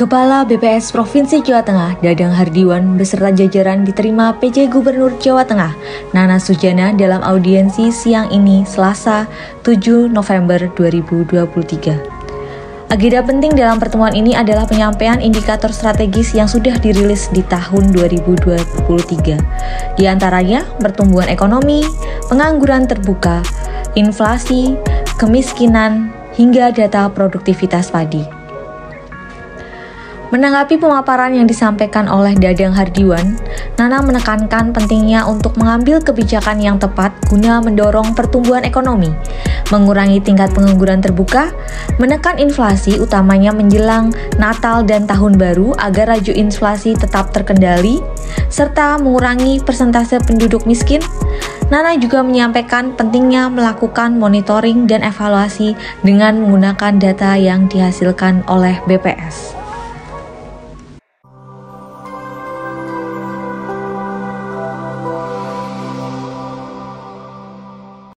Kepala BPS Provinsi Jawa Tengah, Dadang Hardiwan, beserta jajaran diterima PJ Gubernur Jawa Tengah, Nana Sujana dalam audiensi siang ini, Selasa, 7 November 2023. Agenda penting dalam pertemuan ini adalah penyampaian indikator strategis yang sudah dirilis di tahun 2023. Di antaranya, pertumbuhan ekonomi, pengangguran terbuka, inflasi, kemiskinan, hingga data produktivitas padi. Menanggapi pemaparan yang disampaikan oleh Dadang Hardiwan, Nana menekankan pentingnya untuk mengambil kebijakan yang tepat guna mendorong pertumbuhan ekonomi, mengurangi tingkat pengangguran terbuka, menekan inflasi utamanya menjelang Natal dan Tahun Baru agar laju inflasi tetap terkendali, serta mengurangi persentase penduduk miskin. Nana juga menyampaikan pentingnya melakukan monitoring dan evaluasi dengan menggunakan data yang dihasilkan oleh BPS.